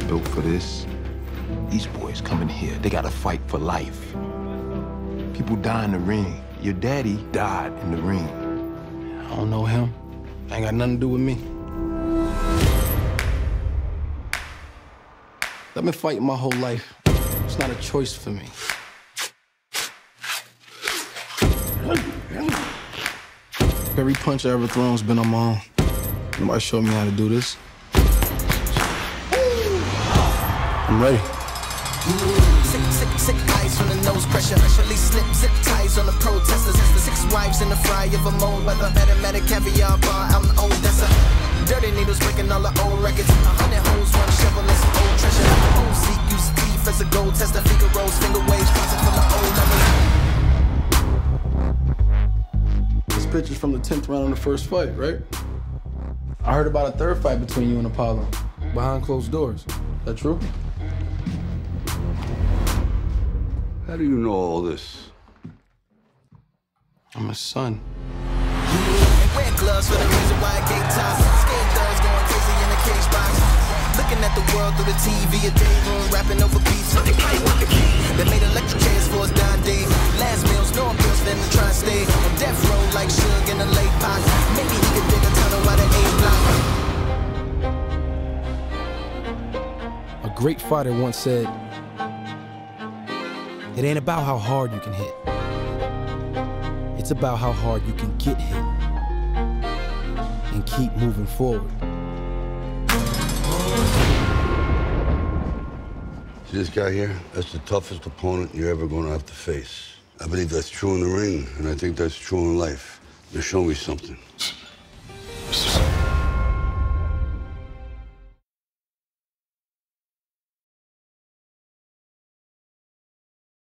for this. These boys coming here, they gotta fight for life. People die in the ring. Your daddy died in the ring. I don't know him. Ain't got nothing to do with me. I've been fighting my whole life. It's not a choice for me. Every punch I ever thrown's been on my own. Nobody showed me how to do this. I'm ready. Sick, sick, sick eyes from the nose pressure. Release slip, zip ties on the protesters. The six wives in the fry of a mold weather. Automatic caviar bar out in Odessa. Dirty needles breaking all the old records. A hundred hoes, one shovel, and some old treasure. Old Zeke used teeth as a gold tester. Figaro's finger waves, bouncing from the old memories. This picture's from the 10th round of the first fight, right? I heard about a third fight between you and Apollo behind closed doors. That true? How do you know all this? I'm his son. Gloves for the reason why I gave ties. Thugs going crazy in the cage box. Looking at the world through the TV, a day room, rapping over beats. What they play with the key. They made electric chairs for us dying day. Last meals, no pills for them to try and stay. On death row like Suge in the late pot. Maybe he could dig a tunnel by the A block. A great fighter once said, It ain't about how hard you can hit, it's about how hard you can get hit and keep moving forward. See this guy here? That's the toughest opponent you're ever going to have to face. I believe that's true in the ring, and I think that's true in life. Now show me something.